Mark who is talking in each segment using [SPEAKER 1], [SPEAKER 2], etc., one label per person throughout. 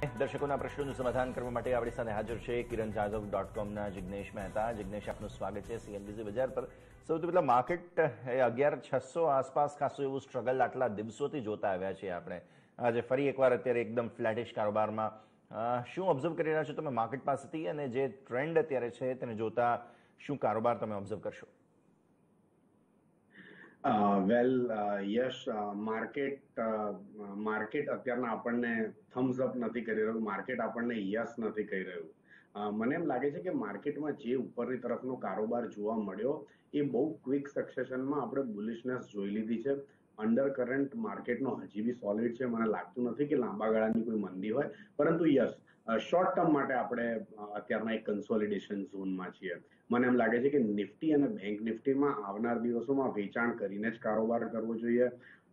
[SPEAKER 1] દર્શકોના પ્રશ્નોનું સમાધાન કરવા માટે આપણી સાથે હાજર છે કિરણ જાધવ ડોટ કોમના જિગ્નેશ મહેતા. જિજ્ઞેશ આપનું સ્વાગત છે સીએનબીસી બજાર પર. સૌથી પહેલા માર્કેટ એ અગિયાર છસો આસપાસ ખાસું એવું સ્ટ્રગલ આટલા દિવસોથી જોતા આવ્યા છીએ આપણે. આજે ફરી એકવાર અત્યારે એકદમ ફ્લેટિશ કારોબારમાં. શું ઓબ્ઝર્વ કરી રહ્યા છો તમે માર્કેટ પાસેથી અને જે ટ્રેન્ડ અત્યારે છે તેને જોતા શું કારોબાર તમે ઓબ્ઝર્વ કરશો?
[SPEAKER 2] વેલ યશ માર્કેટ માર્કેટ અત્યારના આપણને થમ્સ અપ નથી કરી રહ્યું માર્કેટ આપણને યસ નથી કહી રહ્યું. મને એમ લાગે છે કે માર્કેટમાં જે ઉપરની તરફનો કારોબાર જોવા મળ્યો, એ બહુ ક્વિક સક્સેશનમાં આપણે બુલિશનેસ જોઈ લીધી છે. અંડર કરંટ માર્કેટનો હજી બી સોલિડ છે, મને લાગતું નથી કે લાંબા ગાળાની કોઈ મંદી હોય, પરંતુ યસ શોર્ટ ટર્મ માટે આપણે અત્યારના એક કન્સોલિડેશન ઝોનમાં છીએ. મને એમ લાગે છે કે નિફ્ટી અને બેંક નિફ્ટીમાં આવનાર દિવસોમાં વેચાણ કરીને જ કારોબાર કરવો જોઈએ.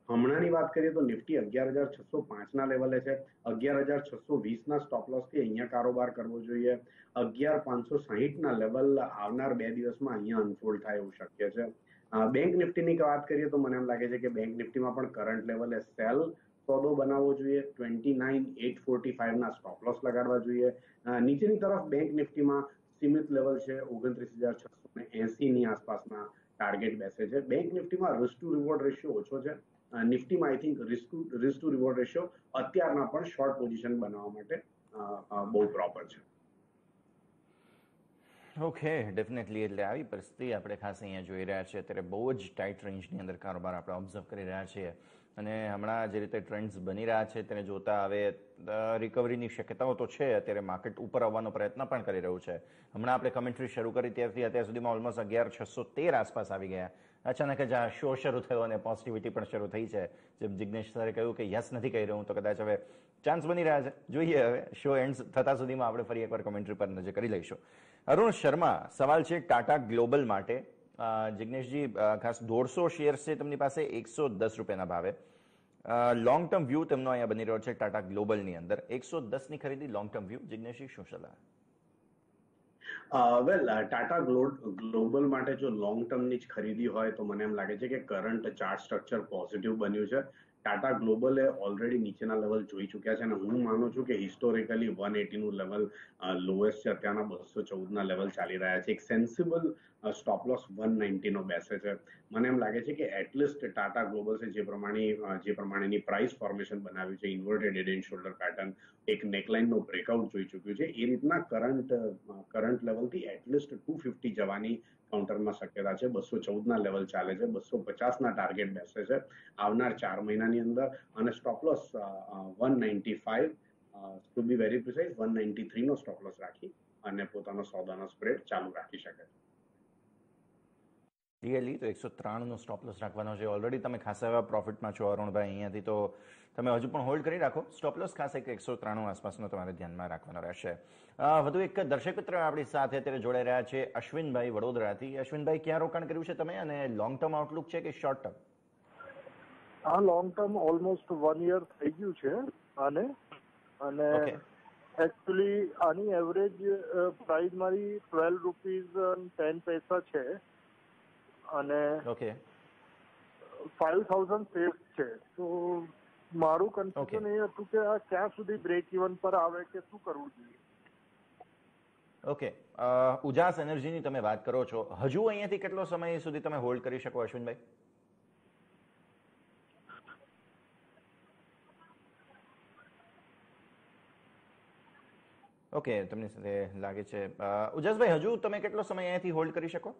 [SPEAKER 2] હમણાંની વાત કરીએ તો નિફ્ટી અગિયાર હજાર છસો પાંચના લેવલે છે. અગિયાર હજાર છસો વીસના સ્ટોપ લોસથી અહીંયા કારોબાર કરવો જોઈએ. અગિયાર પાંચસો સાહીઠના લેવલ આવનાર બે દિવસમાં અહીંયા અનફોલ્ડ થાય એવું શક્ય છે. બેંક નિફ્ટીની વાત કરીએ તો મને એમ લાગે છે કે બેંક નિફ્ટીમાં પણ કરંટ લેવલે સેલ સોદો બનાવવો જોઈએ. ટ્વેન્ટી નાઇન એટ ફોર્ટી ફાઈવના સ્ટોપ લોસ લગાડવા જોઈએ. નીચેની તરફ બેંક નિફ્ટીમાં સીમિત લેવલ છે. ઓગણત્રીસ હજાર છસો ને એસી ની આસપાસના ટાર્ગેટ બેસે છે. બેંક નિફ્ટીમાં રિસ્ક ટુ રિવોર્ડ રેશિયો ઓછો છે. નિફ્ટીમાં I think risk risk to reward ratio અત્યારના પણ શોર્ટ પોઝિશન બનાવવા માટે બહુ પ્રોપર છે.
[SPEAKER 1] ઓકે ડેફિનેટલી એટલે આવી પરિસ્થિતિ આપણે ખાસ અહીંયા જોઈ રહ્યા છીએ. અત્યારે બહુ જ ટાઈટ રેન્જની અંદર કારોબાર આપણે ઓબ્ઝર્વ કરી રહ્યા છીએ. અને હમણાં જે રીતે ટ્રેન્ડ્સ બની રહ્યા છે તેને જોતા હવે રિકવરીની શક્યતાઓ તો છે, અત્યારે માર્કેટ ઉપર આવવાનો પ્રયત્ન પણ કરી રહ્યું છે. હમણાં આપણે કમેન્ટ્રી શરૂ કરી ત્યારથી અત્યાર સુધીમાં ઓલમોસ્ટ અગિયાર છસો તેર આસપાસ આવી ગયા. અચાનક જ આ શો શરૂ થયો અને પોઝિટિવિટી પણ શરૂ થઈ છે. જેમ જિગ્નેશ સરે કહ્યું કે યસ નથી કહી રહ્યું. તો કદાચ હવે ચાન્સ બની રહ્યા છે. જોઈએ હવે શો એન્ડ થતા સુધીમાં આપણે ફરી એકવાર કમેન્ટ્રી પર નજર કરી લઈશું. અરુણ શર્મા, સવાલ છે ટાટા ગ્લોબલ માટે. જિજ્ઞેશજી ખાસ દોઢસો શેર્સ છે તેમની પાસે, એકસો દસ રૂપિયાના ભાવે. લોંગ ટર્મ વ્યૂ તેમનો અહીંયા બની રહ્યો છે ટાટા ગ્લોબલની અંદર. એકસો દસની ખરીદી લોંગ ટર્મ વ્યૂ જિગ્નેશજી, શું સલાહ?
[SPEAKER 2] વેલ ટાટા ગ્લોબલ માટે જો લોંગ ટર્મની જ ખરીદી હોય તો મને એમ લાગે છે કે કરંટ ચાર્ટ સ્ટ્રક્ચર પોઝિટિવ બન્યું છે. ટાટા ગ્લોબલે ઓલરેડી નીચેના લેવલ જોઈ ચુક્યા છે અને હું માનું છું કે હિસ્ટોરિકલી વનનું લેવલ લોએસ્ટ છે. અત્યારના બસો ચૌદના લેવલ ચાલી રહ્યા છે. એક સેન્સિબલ સ્ટોપ લોસ વન નો બેસે છે. મને એમ લાગે છે કે એટલીસ્ટ ટાટા ગ્લોબલ છે જે પ્રમાણે જે પ્રમાણેની પ્રાઇસ ફોર્મેશન બનાવ્યું છે inverted head and shoulder pattern એક નેકલાઇનનો બ્રેકઆઉટ જોઈ ચૂક્યું છે. એ રીતના કરંટ કરંટ લેવલથી એટલીસ્ટ ટુ ફિફ્ટી જવાની કાઉન્ટરમાં શક્યતા છે. બસો ચૌદના લેવલ ચાલે છે. બસો પચાસના ટાર્ગેટ બેસે છે. આવનાર ચાર મહિનાની અંદર અને stop loss one ninety five to be very precise one ninety થ્રીનો stop loss રાખી અને પોતાનો સોદાનો સ્પ્રેડ ચાલુ રાખી શકે છે.
[SPEAKER 1] રિયલી તો એકસો ત્રાણુંનો સ્ટોપ લોસ રાખવાનો છે. ઓલરેડી તમે ખાસા એવા પ્રોફિટમાં છો અરુણભાઈ અહીંયાથી તો તમે હજુ પણ હોલ્ડ કરી રાખો. સ્ટોપ લોસ ખાસ એક એકસો ત્રાણું આસપાસનો તમારે ધ્યાનમાં રાખવાનો રહેશે. વધુ એક દર્શક મિત્ર આપણી સાથે અત્યારે જોડાઈ રહ્યા છે અશ્વિનભાઈ વડોદરાથી. અશ્વિનભાઈ ક્યાં રોકાણ કર્યું છે તમે અને લોંગ ટર્મ આઉટલુક છે કે શોર્ટ ટર્મ
[SPEAKER 3] આ long term almost one year થઈ ગયું છે આને. અને
[SPEAKER 1] ઓકે
[SPEAKER 3] એકચ્યુઅલી આની એવરેજ પ્રાઇસ મારી ટ્વેલ્વ રૂપીઝ ટેન પૈસા છે. અને
[SPEAKER 1] ઓકે
[SPEAKER 3] ફાઇવ થાઉઝન્ડ સેફ છે. તો મારું. કન્ફ્યુઝન એ હતું કે આ ક્યાં સુધી બ્રેક ઇવન પર આવે કે શું કરવું જોઈએ?
[SPEAKER 1] ઓકે ઉજાસ એનર્જીની તમે વાત કરો છો. હજુ અહીંયાથી કેટલો સમય સુધી તમે હોલ્ડ કરી શકો અશ્વિનભાઈ? ઓકે તમને સાથે લાગે છે. ઉજાસભાઈ હજુ તમે કેટલો સમય અહીંયાથી હોલ્ડ કરી શકો?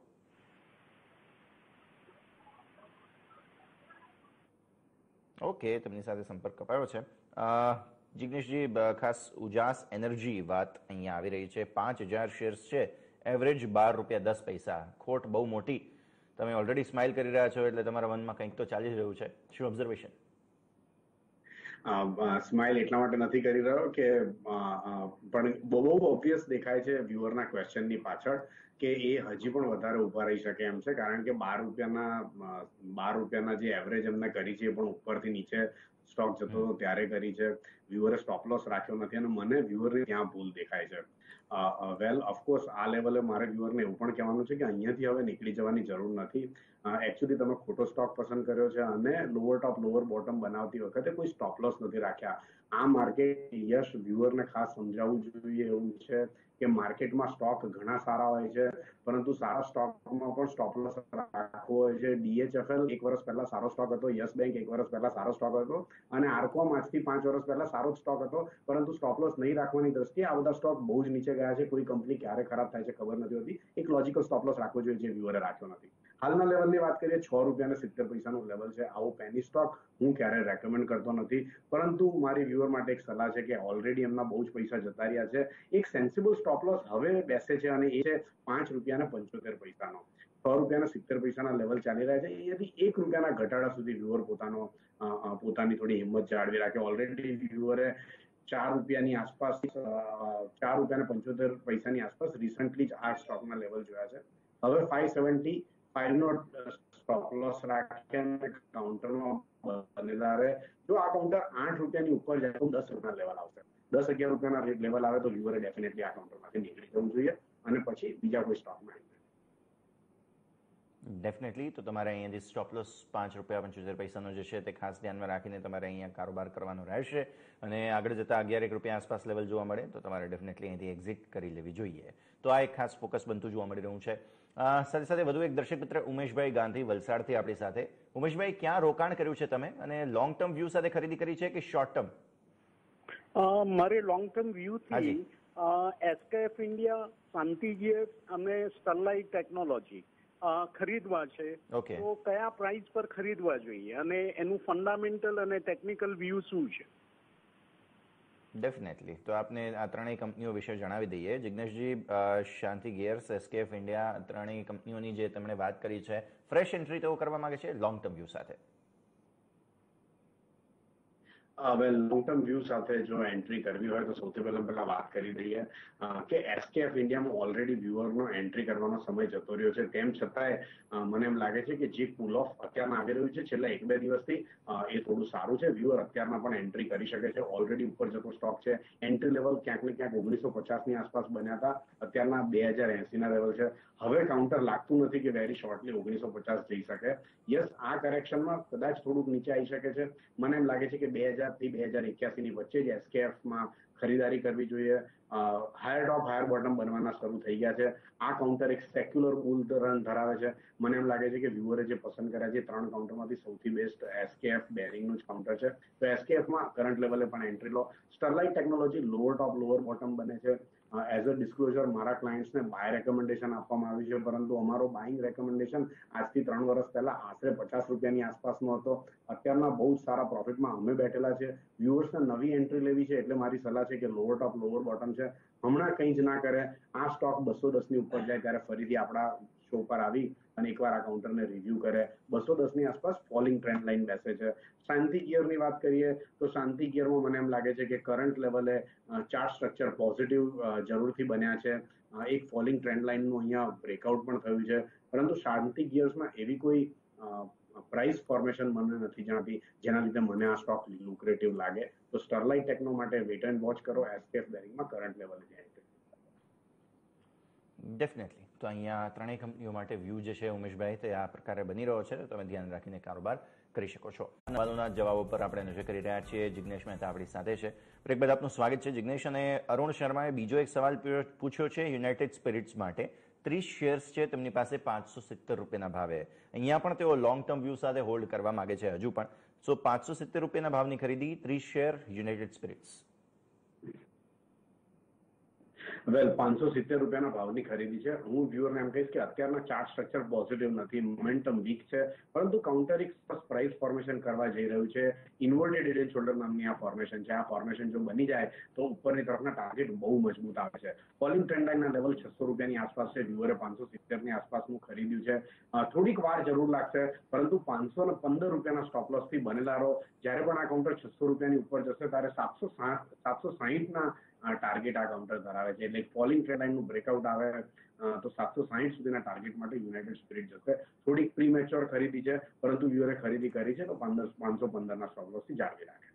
[SPEAKER 1] ઓકે, તેમની સાથે સંપર્ક કપાયો છે. જિગ્નેશજી ખાસ ઉજાસ એનર્જી વાત અહીંયા આવી રહી છે. પાંચ હજાર શેર્સ છે. એવરેજ બાર રૂપિયા દસ પૈસા. ખોટ બહુ મોટી. તમે ઓલરેડી સ્માઇલ કરી રહ્યા છો, એટલે તમારા મનમાં કંઈક તો ચાલી જ રહ્યું છે. શું ઓબ્ઝર્વેશન
[SPEAKER 2] સ્માઇલ એટલા માટે નથી કરી રહ્યો કે પણ બહુ બહુ ઓબ્વિયસ દેખાય છે વ્યુઅરના ક્વેશ્ચનની પાછળ કે એ હજી પણ વધારે ઊભા રહી શકે એમ છે. કારણ કે બાર રૂપિયાના બાર રૂપિયાના જે એવરેજ એમને કરી છે એ પણ ઉપરથી નીચે સ્ટોક જતો હતો ત્યારે કરી છે. વ્યુઅરે સ્ટોપ લોસ રાખ્યો નથી અને મને વ્યુઅરની ત્યાં ભૂલ દેખાય છે. વેલ ઓફકોર્સ આ લેવલે મારે વ્યુઅરને એવું પણ કહેવાનું છે કે અહીંયાથી હવે નીકળી જવાની જરૂર નથી. એકચ્યુઅલી તમે ખોટો સ્ટોક પસંદ કર્યો છે અને લોઅર ટોપ લોઅર બોટમ બનાવતી વખતે કોઈ સ્ટોપ લોસ નથી રાખ્યા. આ માર્કેટ યશ વ્યુઅરને ખાસ સમજાવવું જોઈએ એવું છે કે માર્કેટમાં સ્ટોક ઘણા સારા હોય છે, પરંતુ સારા સ્ટોકમાં પણ સ્ટોપ લોસ રાખવો હોય છે. ડીએચએફએલ એક વર્ષ પહેલા સારો સ્ટોક હતો, યસ બેંક એક વર્ષ પહેલા સારો સ્ટોક હતો, અને આર્કોમ આજથી પાંચ વર્ષ પહેલા સારો સ્ટોક હતો, પરંતુ સ્ટોપ લોસ નહીં રાખવાની દ્રષ્ટિએ આ બધા સ્ટોક બહુ જ નીચે ગયા છે. કોઈ કંપની ક્યારે ખરાબ થાય છે ખબર નથી હોતી. એક લોજિકલ સ્ટોપ લોસ રાખવો જોઈએ જે વ્યુઅરે રાખ્યો નથી. હાલના લેવલની વાત કરીએ, છ રૂપિયા સિત્તેર પૈસાનું લેવલ છે. આવો પેની સ્ટોક હું ક્યારે રેકમેન્ડ કરતો નથી. પરંતુ મારી વ્યુઅર માટે એક સલાહ છે કે ઓલરેડી એમના બહુ જ પૈસા જતા રહ્યા છે. એક સેન્સિબલ સ્ટોપ લોસ હવે બેસે છે અને એ છે પાંચ રૂપિયા પંચોતેર પૈસાનો. છ રૂપિયાના સિત્તેર પૈસાના લેવલ ચાલી રહ્યા છે. અહીંયાથી એક રૂપિયાના ઘટાડા સુધી વ્યુઅર પોતાનો પોતાની થોડી હિંમત જાળવી રાખે. ઓલરેડી વ્યુઅરે ચાર રૂપિયાની આસપાસ ચાર રૂપિયા પંચોતેર પૈસાની આસપાસ રિસન્ટલી જ આ સ્ટોકના લેવલ જોયા છે. હવે ફાઈવ સેવન્ટી ફાઈવ નો સ્ટોપ લોસ રાખે કાઉન્ટરમાં બનેલા રહે જો આ કાઉન્ટર આઠ રૂપિયાની ઉપર જાય તો દસ રૂપિયા લેવલ આવશે. દસ અગિયાર રૂપિયાના લેવલ આવે તો વ્યુઅરે ડેફિનેટલી આ કાઉન્ટરમાંથી નીકળી જવું જોઈએ. અને પછી બીજા કોઈ સ્ટોકમાં
[SPEAKER 1] ડેફિનેટલી તો તમારે અહીંયાથી સ્ટોપ લોસ પાંચ રૂપિયા પંચોતેર પૈસાનો જે છે તે ખાસ ધ્યાનમાં રાખીને તમારે અહીંયા કારોબાર કરવાનો રહેશે. અને આગળ જતાં અગિયાર એક રૂપિયા આસપાસ લેવલ જોવા મળે તો તમારે ડેફિનેટલી અહીંથી એક્ઝિટ કરી લેવી જોઈએ. તો આ એક ખાસ ફોકસ બનતું જોવા મળી રહ્યું છે. સાથે સાથે વધુ એક દર્શક મિત્ર ઉમેશભાઈ ગાંધી વલસાડથી આપણી સાથે. ઉમેશભાઈ ક્યાં રોકાણ કર્યું છે તમે? અને લોંગ ટર્મ વ્યૂ સાથે ખરીદી કરી છે કે શોર્ટ ટર્મ
[SPEAKER 4] મારે લોંગ ટર્મ વ્યૂ થી
[SPEAKER 1] હાજી.
[SPEAKER 4] એસકેએફ ઇન્ડિયા શાંતિજીએફ અને સ્ટરલાઇટ ટેકનોલોજી ખરીદવા છે તો કયા પ્રાઇસ પર ખરીદવા જોઈએ? અને એનું ફંડામેન્ટલ અને ટેકનિકલ વ્યૂ શું છે?
[SPEAKER 1] ડેફિનેટલી તો આપને આ ત્રણેય કંપનીઓ વિશે જણાવી દઈએ. જિગ્નેશજી શાંતિ ગિયર્સ એસકેએફ ઇન્ડિયા ત્રણેય કંપનીઓની જે તેમણે વાત કરી છે ફ્રેશ એન્ટ્રી તેઓ કરવા માંગે છે? લોંગ ટર્મ વ્યૂ સાથે.
[SPEAKER 2] હવે લોંગ ટર્મ વ્યૂ સાથે જો એન્ટ્રી કરવી હોય તો સૌથી પહેલા પહેલા વાત કરી દઈએ અ, કે એસકેએફ ઇન્ડિયામાં ઓલરેડી વ્યુઅરનો એન્ટ્રી કરવાનો સમય જતો રહ્યો છે તેમ છતાંય અ, મને એમ લાગે છે કે જે પુલ ઓફ અત્યારમાં આવી રહ્યું છે છેલ્લા એક બે દિવસથી અ, એ થોડું સારું છે વ્યુઅર અત્યારમાં પણ એન્ટ્રી કરી શકે છે ઓલરેડી ઉપર જતો સ્ટોક છે એન્ટ્રી લેવલ ક્યાંક ને ક્યાંક ઓગણીસો પચાસની આસપાસ બન્યા હતા અત્યારના બે હજાર એસીના લેવલ છે હવે કાઉન્ટર લાગતું નથી કે વેરી શોર્ટલી ઓગણીસો પચાસ જઈ શકે યસ આ કરેક્શનમાં કદાચ થોડુંક નીચે આવી શકે છે મને એમ લાગે છે કે બે હજાર થી બે હજાર એક્યાસી ની વચ્ચે જ એસકેએફમાં ખરીદારી કરવી જોઈએ. હાયર ટોપ હાયર બોટમ બનવાના શરૂ થઈ ગયા છે. આ કાઉન્ટર એક સેક્યુલર કુલ રન ધરાવે છે. મને એમ લાગે છે કે વ્યુઅરે જે પસંદ કર્યા છે ત્રણ કાઉન્ટરમાંથી સૌથી બેસ્ટ એસકેએફ બેરિંગનું જ કાઉન્ટર છે. તો એસકેએફમાં કરંટ લેવલે પણ એન્ટ્રી લો. Sterlite technology lower top lower bottom બને છે. એઝ અ ડિસ્ક્લોઝર મારા ક્લાયન્ટ્સને બાય રેકમેન્ડેશન આપવામાં આવ્યું છે, પરંતુ અમારો બાઇંગ રેકમેન્ડેશન આજથી ત્રણ વર્ષ પહેલા આશરે પચાસ રૂપિયાની આસપાસનો હતો. અત્યારના બહુ જ સારા પ્રોફિટમાં અમે બેઠેલા છે. વ્યુઅર્સને નવી એન્ટ્રી લેવી છે એટલે મારી સલાહ છે કે લોઅર ટોપ લોઅર બોટમ છે. હમણાં કંઈ જ ના કરે, આ સ્ટોક બસો દસની ઉપર જાય ત્યારે ફરીથી આપણા શો પર આવી અને એકવાર આ કાઉન્ટરને રિવ્યુ કરે. બસો દસની આસપાસ ફોલિંગ ટ્રેન્ડ લાઇન બેસે છે. શાંતિ ગિયરની વાત કરીએ તો શાંતિ ગિયરમાં મને એમ લાગે છે કે કરંટ લેવલે ચાર્ટ સ્ટ્રક્ચર પોઝિટિવ જરૂરથી બન્યા છે. એક ફોલિંગ ટ્રેન્ડ લાઇનનું અહીંયા બ્રેકઆઉટ પણ થયું છે. પરંતુ શાંતિ ગિયર્સમાં એવી કોઈ પ્રાઇસ ફોર્મેશન મને નથી જાણતી, જેના લીધે મને આ સ્ટોક લુક્રેટિવ લાગે. તો સ્ટરલાઇટ ટેકનો માટે વેટ એન્ડ વોચ કરો. એસકેએફ બેરિંગમાં કરંટ લેવલે જાય
[SPEAKER 1] ડેફિનેટલી તો અહીંયા ત્રણેય કંપનીઓ માટે વ્યૂ જે છે ઉમેશભાઈ, તે આ પ્રકારે બની રહ્યો છે. તમે ધ્યાન રાખીને કારોબાર કરી શકો છો. સવાલોના જવાબો પર આપણે નજર કરી રહ્યા છીએ. જિગ્નેશ મહેતા આપણી સાથે છે. બ્રેક બાદ આપનું સ્વાગત છે. જિગ્નેશ અને અરુણ શર્માએ બીજો એક સવાલ પૂછ્યો છે. યુનાઇટેડ સ્પિરિટ્સ માટે ત્રીસ શેર્સ છે. તેમની પાસે પાંચસો સિત્તેર રૂપિયાના ભાવે અહીંયા પણ તેઓ લોંગ ટર્મ વ્યૂ સાથે હોલ્ડ કરવા માંગે છે. હજુ પણ. સો પાંચસો સિત્તેર રૂપિયાના ભાવની ખરીદી ત્રીસ શેર યુનાઇટેડ સ્પિરિટ્સ.
[SPEAKER 2] વેલ પાંચસો સિત્તેર રૂપિયાના ભાવની ખરીદી છે. હું વ્યુઅરને એમ કહીશ કે અત્યારના ચાર્ટ સ્ટ્રક્ચર પોઝિટિવ નથી. મોમેન્ટમ વીક છે. પરંતુ કાઉન્ટર એક પ્રાઇસ ફોર્મેશન કરવા જઈ રહ્યું છે. ઇન્વર્ટેડ હેડ શોલ્ડર નામની આ ફોર્મેશન છે. આ ફોર્મેશન જો બની જાય તો ઉપરની તરફના ટાર્ગેટ બહુ મજબૂત આવે છે. પોલિંગ ટ્રેન્ડાઇનના લેવલ છસો રૂપિયાની આસપાસ છે. વ્યુઅરે પાંચસો સિત્તેરની આસપાસનું ખરીદ્યું છે. થોડીક વાર જરૂર લાગશે, પરંતુ પાંચસો ને પંદર રૂપિયાના સ્ટોપ લોસથી બનેલા રહો. જ્યારે પણ આ કાઉન્ટર છસો રૂપિયાની ઉપર જશે, ત્યારે સાતસો સાતસો સાહીઠના ટાર્ગેટ આ કાઉન્ટર ધરાવે છે. એટલે ફોલિંગ ટ્રેન્ડ લાઇનનું બ્રેકઆઉટ આવે તો સાતસો સાહીઠ સુધીના ટાર્ગેટ માટે યુનાઇટેડ સ્પિરિટ જશે. થોડીક પ્રી મેચ્યોર ખરીદી છે, પરંતુ વ્યુઅરે ખરીદી કરી છે, તો પંદર, પાંચસો પંદરના સ્ટોપલોસથી જાળવી રાખે.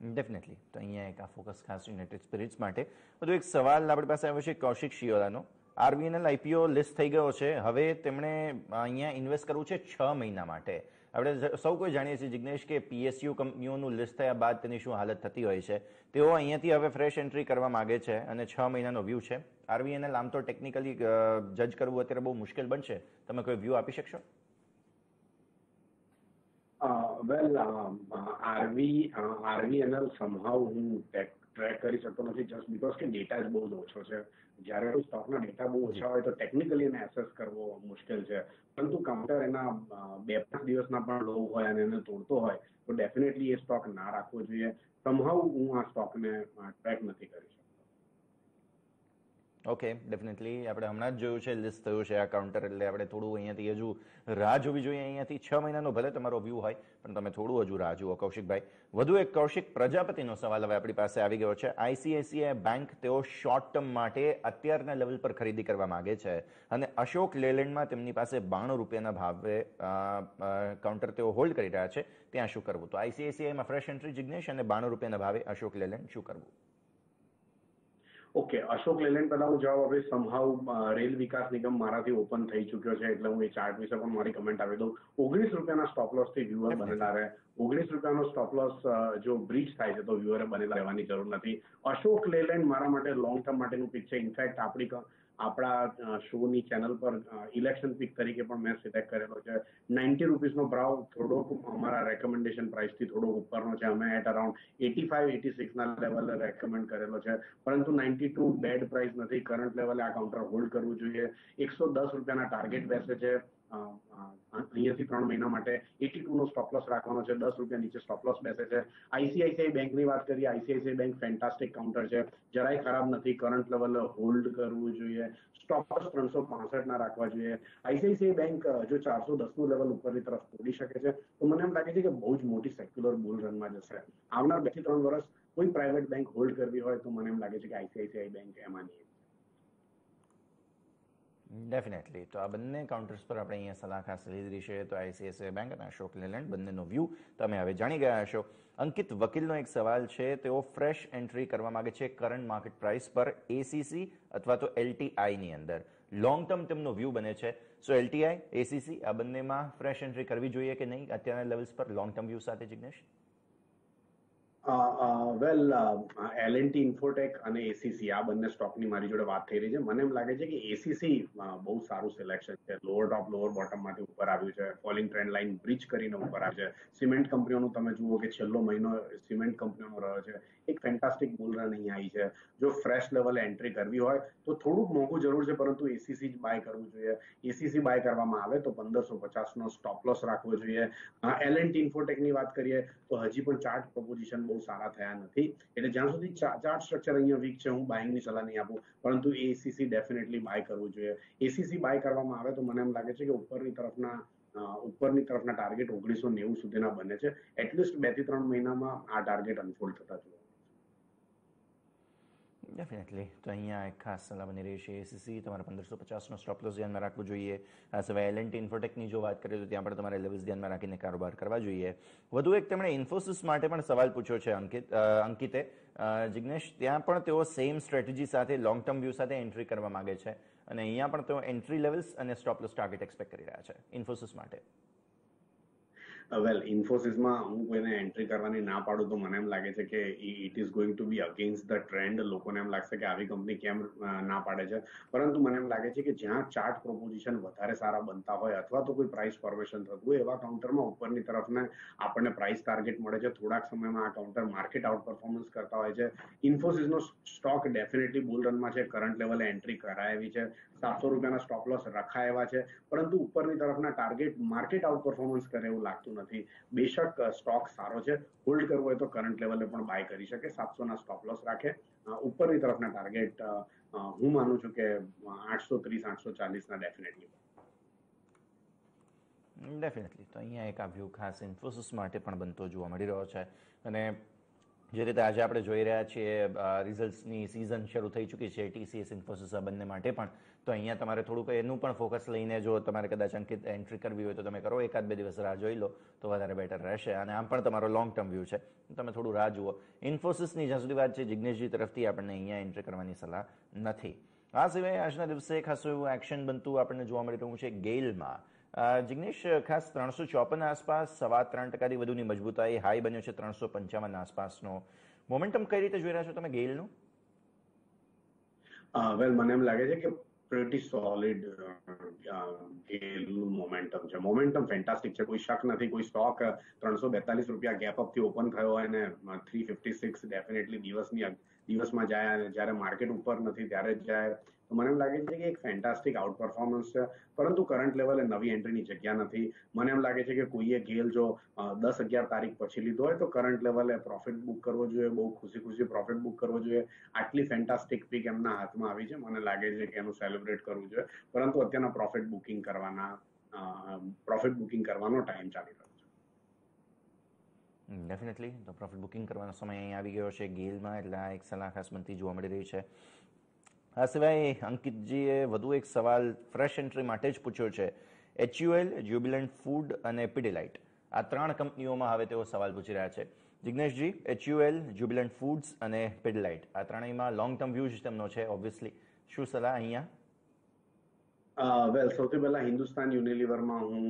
[SPEAKER 1] ડેફિનેટલી તો અહીંયા એક આ ફોકસ ખાસ યુનાઇટેડ સ્પિરિટ્સ માટે. બધું એક સવાલ આપણી પાસે આવ્યો છે કૌશિક શિયોલાનો આરબીએનએલ આઈપીઓ લિસ્ટ થઈ ગયો છે. હવે તેમણે અહીંયા ઇન્વેસ્ટ કરવું છે છ મહિના માટે. આપણે સૌ કોઈ જાણીએ છીએ જિજ્ઞેશ કે પીએસયુ કંપનીઓનું લિસ્ટ થયા બાદ તેની શું હાલત થતી હોય છે. તેઓ અહીંયાથી હવે ફ્રેશ એન્ટ્રી કરવા માગે છે અને છ મહિનાનો વ્યૂ છે. આરવીએનએલ આમ તો ટેકનિકલી જજ કરવું અત્યારે બહુ મુશ્કેલ બનશે. તમે કોઈ વ્યૂ આપી શકશો?
[SPEAKER 2] વેલ આરવી આરવીએનએલ સમહાવ હું ટ્રેક કરી શકતો નથી જસ્ટ બીકોઝ કે ડેટા જ બહુ ઓછો છે. જ્યારે સ્ટોકના ડેટા બહુ ઓછા હોય તો ટેકનિકલી એને એસેસ કરવો મુશ્કેલ છે. પરંતુ કાઉન્ટર એના બે પાંચ દિવસના પણ લો હોય અને એને તોડતો હોય, તો ડેફિનેટલી એ સ્ટોક ના રાખવો જોઈએ. સમહાવ હું આ સ્ટોકને ટ્રેક નથી કરી
[SPEAKER 1] ઓકે ડેફિનેટલી આપણે હમણાં જ જોયું છે લિસ્ટ થયું છે આ કાઉન્ટર એટલે આપણે થોડું અહીંયાથી હજુ રાહ જોવી જોઈએ. અહીંયાથી છ મહિનાનો ભલે તમારો વ્યૂ હોય, પણ તમે થોડું હજુ રાહ જુઓ. કૌશિકભાઈ, વધુ એક કૌશિક પ્રજાપતિનો સવાલ હવે આપણી પાસે આવી ગયો છે. આઈસીઆઈસીઆઈ બેંક તેઓ શોર્ટ ટર્મ માટે અત્યારના લેવલ પર ખરીદી કરવા માંગે છે. અને અશોક લેલેન્ડમાં તેમની પાસે બાણું રૂપિયાના ભાવે કાઉન્ટર તેઓ હોલ્ડ કરી રહ્યા છે. ત્યાં શું કરવું? તો આઈસીઆઈસીઆઈમાં ફ્રેશ એન્ટ્રી જિગ્નેશ અને બાણું રૂપિયાના ભાવે અશોક લેલેન્ડ શું કરવું?
[SPEAKER 2] ઓકે અશોક લેલેન્ડ પહેલા હું જવાબ આપીશ સમહાવ રેલ વિકાસ નિગમ મારાથી ઓપન થઈ ચુક્યો છે એટલે હું એ ચાર્ટ વિશે પણ મારી કમેન્ટ આપી દઉં. ઓગણીસ રૂપિયાના સ્ટોપ લોસથી વ્યુઅર બનેલા રહે. ઓગણીસ રૂપિયાનો સ્ટોપ લોસ જો બ્રીચ થાય છે તો વ્યુઅરે બનેલા રહેવાની જરૂર નથી. અશોક લેલેન્ડ મારા માટે લોંગ ટર્મ માટેનું પિક છે ઇનફેક્ટ આપણી આપણા શોની ચેનલ પર ઇલેક્શન પિક તરીકે પણ મેં સિલેક્ટ કરેલો છે. નાઇન્ટી રૂપીસનો ભાવ થોડોક અમારા રેકમેન્ડેશન પ્રાઇસથી થોડોક ઉપરનો છે. અમે at around eighty five eighty સિક્સના લેવલે રેકમેન્ડ કરેલો છે. પરંતુ નાઇન્ટી ટુ બેડ પ્રાઇસ નથી કરંટ લેવલે આ કાઉન્ટર હોલ્ડ કરવું જોઈએ. એકસો દસ રૂપિયાના ટાર્ગેટ બેસે છે. અહીંયાથી ત્રણ મહિના માટે એટી ટુ નો સ્ટોપ લોસ રાખવાનો છે. દસ રૂપિયા નીચે સ્ટોપ લોસ બેસે છે. આઈસીઆઈસીઆઈ બેંકની વાત કરીએ, આઈસીઆઈસીઆઈ બેંક ફેન્ટાસ્ટિક કાઉન્ટર છે. જરાય ખરાબ નથી. કરંટ લેવલ હોલ્ડ કરવું જોઈએ. સ્ટોપ લોસ ત્રણસો ના રાખવા જોઈએ. આઈસીઆઈસીઆઈ બેંક જો ચારસો દસનું લેવલ ઉપરની તરફ તોડી શકે છે, તો મને એમ લાગે છે કે બહુ જ મોટી સેક્યુલર બુલ રનમાં જશે. આવનાર બેથી ત્રણ વર્ષ કોઈ પ્રાઇવેટ બેંક હોલ્ડ કરવી હોય તો મને એમ લાગે છે કે આઈસીઆઈસીઆઈ બેંક એમાં એક.
[SPEAKER 1] ડેફિનેટલી તો આ બંને કાઉન્ટર્સ પર આપણે અહીંયા સલાહ ખાસ લીધી છે તો આઈસીઆઈસીઆઈ બેંક અને અશોક લેલેન્ડ બંનેનો વ્યૂ તમે હવે જાણી ગયા હશો અંકિત વકીલનો એક સવાલ છે તેઓ ફ્રેશ એન્ટ્રી કરવા માંગે છે કરંટ માર્કેટ પ્રાઇસ પર એસીસી અથવા તો એલટીઆઈની અંદર લોંગ ટર્મ તેમનો વ્યૂ બને છે સો એલટીઆઈ એસીસી આ બંનેમાં ફ્રેશ એન્ટ્રી કરવી જોઈએ કે નહીં અત્યારના લેવલ્સ પર લોંગ ટર્મ વ્યૂ સાથે Jignesh
[SPEAKER 2] well L and T infotech અને એસીસી આ બંને સ્ટોકની મારી જોડે વાત થઈ રહી છે. મને એમ લાગે છે કે એસીસી બહુ સારું સિલેક્શન છે. લોઅર ટોપ લોઅર બોટમમાંથી ઉપર આવ્યું છે. ફોલિંગ ટ્રેન્ડ લાઇન બ્રિજ કરીને ઉપર આવ્યું છે. સિમેન્ટ કંપનીઓનું તમે જુઓ કે છેલ્લો મહિનો સિમેન્ટ કંપનીઓનો રહ્યો છે. એક ફેન્ટાસ્ટિક બુલ રન અહીં આવી છે. જો ફ્રેશ લેવલે એન્ટ્રી કરવી હોય, તો થોડુંક મોંઘું જરૂર છે, પરંતુ એસીસી જ બાય કરવું જોઈએ. એસીસી બાય કરવામાં આવે તો પંદરસો પચાસ નો સ્ટોપ લોસ રાખવો જોઈએ. એલ એન્ડ ટી ઇન્ફોટેકની વાત કરીએ, તો હજી પણ ચાર્ટ પ્રપોઝિશન બહુ સારા થયા નથી. એટલે જ્યાં સુધી ચાર્ટ સ્ટ્રક્ચર અહીંયા વીક છે, હું બાઇંગની સલાહ નહીં આપું. પરંતુ એસીસી ડેફિનેટલી બાય કરવું જોઈએ. એસીસી બાય કરવામાં આવે તો મને એમ લાગે છે કે ઉપરની તરફના ઉપરની તરફના ટાર્ગેટ ઓગણીસો નેવું સુધીના બને છે. એટલીસ્ટ બેથી ત્રણ મહિનામાં આ ટાર્ગેટ અનફોલ્ડ થતા જોવા
[SPEAKER 1] ડેફિનેટલી તો અહીંયા એક ખાસ સલાહ બની એસીસી તમારે પંદરસો પચાસનો સ્ટોપ લોસ ધ્યાનમાં રાખવું જોઈએ આ સિવાય એલએનટી ઇન્ફોટેકની જો વાત કરીએ તો ત્યાં પણ તમારે લેવલ્સ ધ્યાનમાં રાખીને કારોબાર કરવા જોઈએ વધુ એક તેમણે ઇન્ફોસિસ માટે પણ સવાલ પૂછ્યો છે અંકિત અંકિતે જિજ્ઞેશ ત્યાં પણ તેઓ સેમ સ્ટ્રેટેજી સાથે લોંગ ટર્મ વ્યૂ સાથે એન્ટ્રી કરવા માંગે છે અને અહીંયા પણ તેઓ એન્ટ્રી લેવલ્સ અને સ્ટોપ લોસ ટાર્ગેટ એક્સપેક્ટ કરી રહ્યા છે ઇન્ફોસિસ માટે.
[SPEAKER 2] વેલ ઇન્ફોસિસમાં હું કોઈને એન્ટ્રી કરવાની ના પાડું તો મને એમ લાગે છે કે it is going to be against the trend લોકોને એમ લાગશે કે આવી કંપની કેમ ના પાડે છે. પરંતુ મને એમ લાગે છે કે જ્યાં ચાર્ટ પ્રોપોઝિશન વધારે સારા બનતા હોય અથવા તો કોઈ પ્રાઇસ ફોર્મેશન થતું હોય, એવા કાઉન્ટરમાં ઉપરની તરફને આપણને પ્રાઇસ ટાર્ગેટ મળે છે. થોડાક સમયમાં આ કાઉન્ટર માર્કેટ આઉટ પરફોર્મન્સ કરતા હોય છે. ઇન્ફોસિસનો સ્ટોક ડેફિનેટલી બુલ રનમાં છે. કરંટ લેવલે એન્ટ્રી કરાયેલી છે. સાતસો રૂપિયાના સ્ટોપ લોસ રખાયેલા છે. પરંતુ ઉપરની તરફના ટાર્ગેટ માર્કેટ આઉટ પરફોર્મન્સ કરે એવું લાગતું નથી. બેશક સ્ટોક સારો છે. હોલ્ડ કરવો હોય તો કરંટ લેવલે પણ બાય કરી શકે. સાતસોના સ્ટોપ લોસ રાખે. ઉપરની તરફના ટાર્ગેટ હું માનું છું કે આઠસો ત્રીસ, આઠસો ચાલીસ ના ડેફિનેટલી
[SPEAKER 1] ડેફિનેટલી તો અહીંયા એક આ વ્યૂ ખાસ ઇન્ફોસિસ માટે પણ બનતો જોવા મળી રહ્યો છે. અને જે રીતે આજે આપણે જોઈ રહ્યા છીએ રિઝલ્ટ્સની સિઝન શરૂ થઈ ચૂકી છે ટીસીએસ ઇન્ફોસિસ બંને માટે પણ. તો અહીંયા તમારે થોડુંક એનું પણ ફોકસ લઈને જો તમારે કદાચ અંકિત એન્ટ્રી કરવી હોય તો તમે કરો. એકાદ બે દિવસ રાહ જોઈ લો તો વધારે બેટર રહેશે. અને આમ પણ તમારો લોંગ ટર્મ વ્યૂ છે. તમે થોડું રાહ જુઓ. ઇન્ફોસિસની જ્યાં સુધી વાત છે, જિગ્નેશજી તરફથી આપણને અહીંયા એન્ટ્રી કરવાની સલાહ નથી. આ સિવાય આજના દિવસે ખાસું એવું એક્શન બનતું આપણને જોવા મળી રહ્યું છે ગેલમાં જિગ્નેશ, ખાસ ત્રણસો ચોપન આસપાસ, સવા ત્રણ ટકાથી વધુની મજબૂતાઈ, હાઈ બન્યો છે ત્રણસો પંચાવન આસપાસનો. મોમેન્ટમ કઈ રીતે જોઈ રહ્યા છો તમે ગેલનું
[SPEAKER 2] વેલ મને એમ લાગે છે કે પ્રેટી સોલિડ ગેલનું મોમેન્ટમ છે. મોમેન્ટમ ફેન્ટાસ્ટિક છે. કોઈ શક નથી. કોઈ સ્ટોક ત્રણસો બેતાલીસ રૂપિયા ગેપ અપથી ઓપન થયો અને થ્રી ફિફ્ટી સિક્સ ડેફિનેટલી દિવસની, દિવસમાં જાય, જ્યારે માર્કેટ ઉપર નથી, ત્યારે જાય. તો મને એમ લાગે છે કે એક ફેન્ટાસ્ટિક આઉટ પરફોર્મન્સ છે. પરંતુ કરંટ લેવલે નવી એન્ટ્રીની જગ્યા નથી. મને એમ લાગે છે કે કોઈએ ગેલ જો દસ અગિયાર તારીખ પછી લીધો હોય તો કરંટ લેવલે પ્રોફિટ બુક કરવો જોઈએ, બહુ ખુશી ખુશી પ્રોફિટ બુક કરવો જોઈએ. આટલી ફેન્ટાસ્ટિક પીક એમના હાથમાં આવી છે. મને લાગે છે કે એનું સેલિબ્રેટ કરવું જોઈએ. પરંતુ અત્યારના પ્રોફિટ બુકિંગ કરવાના પ્રોફિટ બુકિંગ કરવાનો ટાઈમ ચાલી રહ્યો છે.
[SPEAKER 1] ડેફિનેટલી તો પ્રોફિટ બુકિંગ કરવાનો સમય અહીં આવી ગયો છે. ગેલમાં એટલે એક સલાહ ખાસ બનતી જોવા મળી રહી છે. આ સિવાય અંકિતજીએ વધુ એક સવાલ ફ્રેશ એન્ટ્રી માટે જ પૂછ્યો છે. એચયુએલ જ્યુબિલન્ટ ફૂડ અને પીડીલાઇટ આ ત્રણ કંપનીઓમાં હવે તેઓ સવાલ પૂછી રહ્યા છે. જિજ્ઞેશજી એચયુએલ જ્યુબિલન્ટ ફૂડ્સ અને પીડીલાઇટ આ ત્રણેયમાં લોંગ ટર્મ વ્યૂ જ તેમનો છે ઓબ્વિયસલી શું સલાહ અહીંયા?
[SPEAKER 2] વેલ સૌથી પહેલા હિન્દુસ્તાન યુનિલિવરમાં હું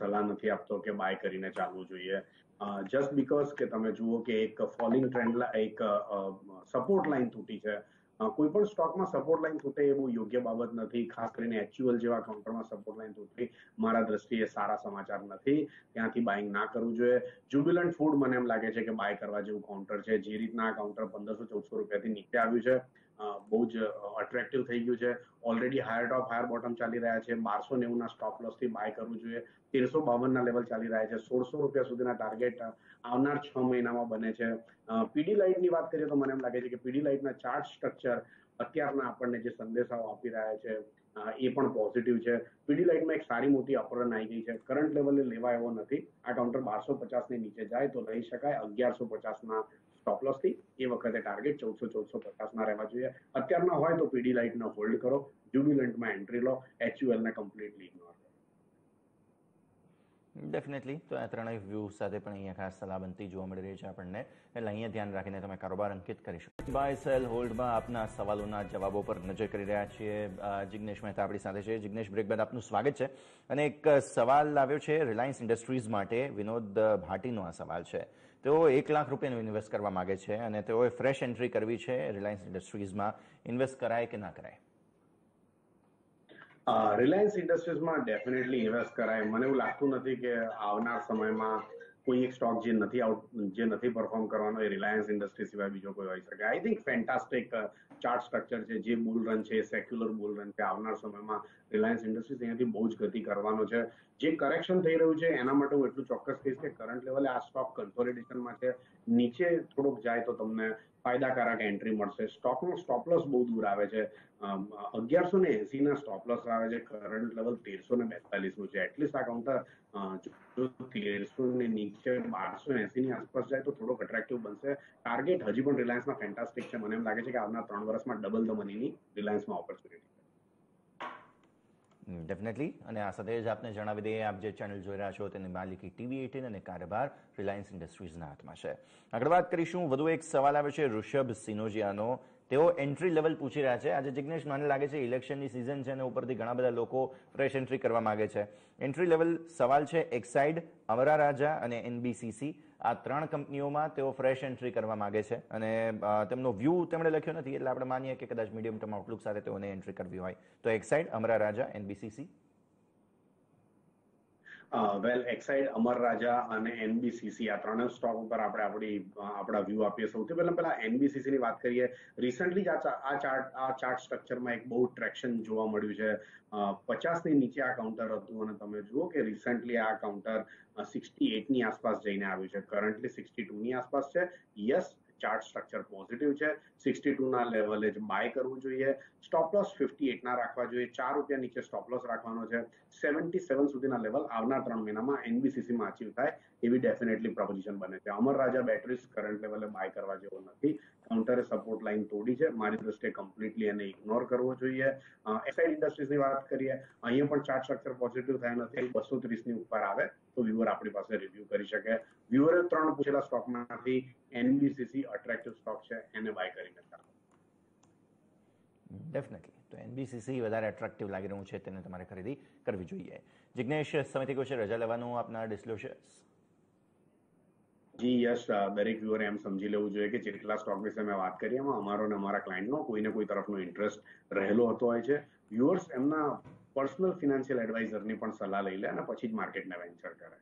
[SPEAKER 2] સલાહ નથી આપતો કે બાય કરીને ચાલવું જોઈએ. જસ્ટ બીકોઝ કે તમે જુઓ કે એક ફોલિંગ ટ્રેન્ડ એક સપોર્ટ લાઇન તૂટી છે. કોઈ પણ સ્ટોકમાં સપોર્ટ લાઇન તૂટે એ બહુ યોગ્ય બાબત નથી. ખાસ કરીને એચયુએલ જેવા કાઉન્ટરમાં સપોર્ટ લાઇન તૂટવી મારા દ્રષ્ટિએ સારા સમાચાર નથી. ત્યાંથી બાઇંગ ના કરવું જોઈએ. જ્યુબિલન્ટ ફૂડ મને એમ લાગે છે કે બાય કરવા જેવું કાઉન્ટર છે. જે રીતના કાઉન્ટર પંદરસો, ચૌદસો રૂપિયાથી નીચે આવ્યું છે. બહુ જ અટ્રેક્ટિવ થઈ ગયું છે. Already higher top higher bottom ચાલી રહ્યા છે. બારસો નેવુંના સ્ટોપ લોસથી બાય કરવું જોઈએ. તેરસો બાવનના લેવલ ચાલી રહ્યા છે. સોળસો રૂપિયા સુધીના ટાર્ગેટ આવનાર છ મહિનામાં બને છે. પીડી લાઇટની વાત કરીએ તો મને એમ લાગે છે કે પીડી લાઇટના ચાર્ટ સ્ટ્રક્ચર અત્યારના આપણને જે સંદેશાઓ આપી રહ્યા છે એ પણ પોઝિટિવ છે. પીડી લાઇટમાં એક સારી મોટી અપરન આવી ગઈ છે. કરંટ લેવલે લેવા એવો નથી. આ કાઉન્ટર બારસો પચાસની નીચે જાય તો લઈ શકાય. અગિયારસો પચાસ ના સ્ટોપ લોસથી એ વખતે ટાર્ગેટ ચૌદસો ચૌદસો પચાસમાં રહેવા જોઈએ. અત્યારના હોય તો પીડી લાઇટનો હોલ્ડ કરો. જ્યુબિલન્ટમાં એન્ટ્રી લો. એચયુએલને કમ્પ્લીટલી ઇગ્નોર
[SPEAKER 1] ડેફિનેટલી તો આ ત્રણેય વ્યૂ સાથે પણ અહીંયા ખાસ સલાહ બનતી જોવા મળી રહી છે આપણને. એટલે અહીંયા ધ્યાન રાખીને તમે કારોબાર અંકિત કરી શકો. બાય સેલ હોલ્ડમાં આપના સવાલોના જવાબો પર નજર કરી રહ્યા છીએ જિગ્નેશ મહેતા આપણી સાથે છે. જિગ્નેશ બ્રેક બાદ આપનું સ્વાગત છે. અને એક સવાલ આવ્યો છે રિલાયન્સ ઇન્ડસ્ટ્રીઝ માટે. વિનોદ ભાટીનો આ સવાલ છે. તેઓ એક લાખ રૂપિયાનું ઇન્વેસ્ટ કરવા માગે છે અને તેઓએ ફ્રેશ એન્ટ્રી કરવી છે રિલાયન્સ ઇન્ડસ્ટ્રીઝમાં ઇન્વેસ્ટ કરાય કે ના કરાય?
[SPEAKER 2] રિલાયન્સ ઇન્ડસ્ટ્રીઝમાં ડેફિનેટલી ઇન્વેસ્ટ કરાય. મને એવું લાગતું નથી કે આવનાર સમયમાં કોઈ એક સ્ટોક જે નથી આઉટ જે નથી પરફોર્મ કરવાનો, એ રિલાયન્સ ઇન્ડસ્ટ્રી સિવાય બીજો કોઈ હોઈ શકે. I think fantastic chart structure છે, જે બુલ રન છે સેક્યુલર બુલ રન છે, આવનાર સમયમાં રિલાયન્સ ઇન્ડસ્ટ્રીઝ અહીંયાથી બહુ જ ગતિ કરવાનો છે. જે કરેક્શન થઈ રહ્યું છે, એના માટે હું એટલું ચોક્કસ કહીશ કે કરંટ લેવલે આ સ્ટોક કન્સોલિડેશનમાં છે. નીચે થોડુંક જાય તો તમને ફાયદાકારક એન્ટ્રી મળશે. સ્ટોકનો સ્ટોપ લોસ બહુ દૂર આવે છે. અગિયારસો ને એસી ના સ્ટોપ લોસ આવે છે. કરંટ લેવલ તેરસો ને બેતાલીસનું છે એટલીસ્ટ આ કાઉન્ટર તેરસો ને નીચે બારસો એસી ની આસપાસ જાય તો થોડોક અટ્રેક્ટિવ બનશે. ટાર્ગેટ હજી પણ રિલાયન્સના ફેન્ટાસ્ટિક છે. મને એમ લાગે છે કે આવનાર ત્રણ વર્ષમાં ડબલ ધ મનીની રિલાયન્સમાં ઓપોર્ચ્યુનિટી
[SPEAKER 1] ડેફિનેટલી અને આ સાથે જ આપને જણાવી દઈએ, આપ જે ચેનલ જોઈ રહ્યા છો તેની માલિકી ટીવી એટીન અને કારોબાર રિલાયન્સ ઇન્ડસ્ટ્રીઝના હાથમાં છે. આગળ વાત કરીશું. વધુ એક સવાલ આવે છે ઋષભ સિનોજિયાનો. તેઓ એન્ટ્રી લેવલ પૂછી રહ્યા છે. આજે જિગ્નેશ મને લાગે છે ઇલેક્શનની સિઝન છે અને ઉપરથી ઘણા બધા લોકો ફ્રેશ એન્ટ્રી કરવા માગે છે. એન્ટ્રી લેવલ સવાલ છે એક્સાઇડ અમરા રાજા અને એનબીસીસી આ ત્રણ કંપનીઓમાં તેઓ ફ્રેશ એન્ટ્રી કરવા માગે છે અને તેમનો વ્યૂ તેમણે લખ્યો નથી, એટલે આપણે માનીએ કે કદાચ મીડિયમ ટર્મ આઉટલુક સાથે તેઓને એન્ટ્રી કરવી હોય. તો Exide Amara Raja NBCC
[SPEAKER 2] well Exide Amar Raja અને એનબીસીસી આ ત્રણે સ્ટોક ઉપર આપણે આપણી આપણા વ્યૂ આપીએ સૌથી પહેલા પહેલા એનબીસીસી ની વાત કરીએ. રિસન્ટલી આ ચાર્ટ આ ચાર્ટ સ્ટ્રક્ચરમાં એક બહુ ટ્રેક્શન જોવા મળ્યું છે. પચાસની નીચે આ કાઉન્ટર હતું અને તમે જુઓ કે રિસન્ટલી આ કાઉન્ટર સિક્સટી એટની આસપાસ જઈને આવ્યું છે. કરન્ટલી સિક્સટી ટુ ની આસપાસ છે. યસ ચાર્ટ સ્ટ્રક્ચર પોઝિટિવ છે. સિક્સટી ટુ ના લેવલે જ બાય કરવું જોઈએ. સ્ટોપ લોસ ફિફ્ટી એટ ના રાખવા જોઈએ. ચાર રૂપિયા નીચે સ્ટોપ લોસ રાખવાનો છે. સેવન્ટી સેવન સુધીના લેવલ આવનાર ત્રણ મહિનામાં એનબીસીસી માં અચીવ થાય એવી ડેફિનેટલી પ્રોપોઝિશન બને છે. અમર રાજા બેટરીઝ કરંટ લેવલે બાય કરવા જેવો નથી. કાઉન્ટરે સપોર્ટ લાઇન તોડી છે. મારી દ્રષ્ટિએ કમ્પ્લીટલી એને ઇગ્નોર કરવો જોઈએ. એસઆઈ ઇન્ડસ્ટ્રીઝની વાત કરીએ, અહીંયા પણ ચાર્ટ સ્ટ્રક્ચર પોઝિટિવ થયા નથી. બસો ત્રીસની ઉપર આવે તો વ્યુઅર આપણી પાસે રિવ્યુ કરી શકે. વ્યુઅરે ત્રણ પૂછેલા સ્ટોકમાંથી એનબીસીસી અટ્રેક્ટિવ સ્ટોક છે, એને બાય ચાલો
[SPEAKER 1] ડેફિનેટલી તો એનબીસીસી વધારે એટ્રેક્ટિવ લાગી રહ્યું છે, તેને તમારે ખરીદી કરવી જોઈએ. જિજ્ઞેશ કહ્યું છે? રજા લેવાનું આપના ડિસ્ક્લોઝર્સ
[SPEAKER 2] જી યશ દરેક વ્યુઅરે એમ સમજી લેવું જોઈએ કે જેટલા સ્ટોક વિશે મેં વાત કરી, એમાં અમારો અને અમારા ક્લાયન્ટનો કોઈને કોઈ તરફનો ઇન્ટરેસ્ટ રહેલો હતો હોય છે. વ્યુઅર્સ એમના પર્સનલ ફિનાન્શિયલ એડવાઇઝરની પણ સલાહ લઈ લે અને પછી જ માર્કેટને વેન્ચર કરે.